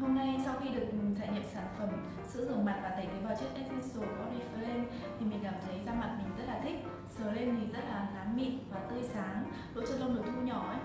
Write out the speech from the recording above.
Hôm nay sau khi được trải nghiệm sản phẩm sữa rửa mặt và tẩy tế bào chất Essential Body Flame thì mình cảm thấy da mặt mình rất là thích, sờ lên thì rất là láng mịn và tươi sáng, lỗ chân lông được thu nhỏ ấy,